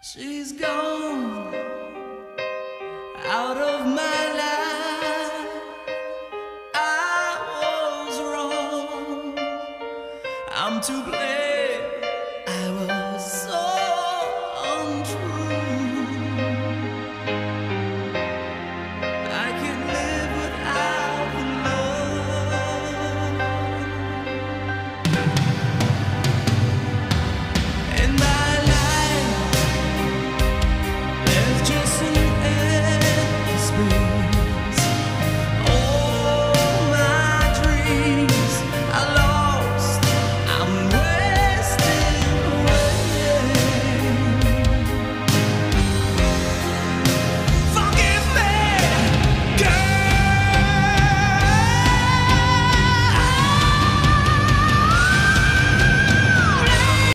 She's gone out of my life. I was wrong. I'm to blame.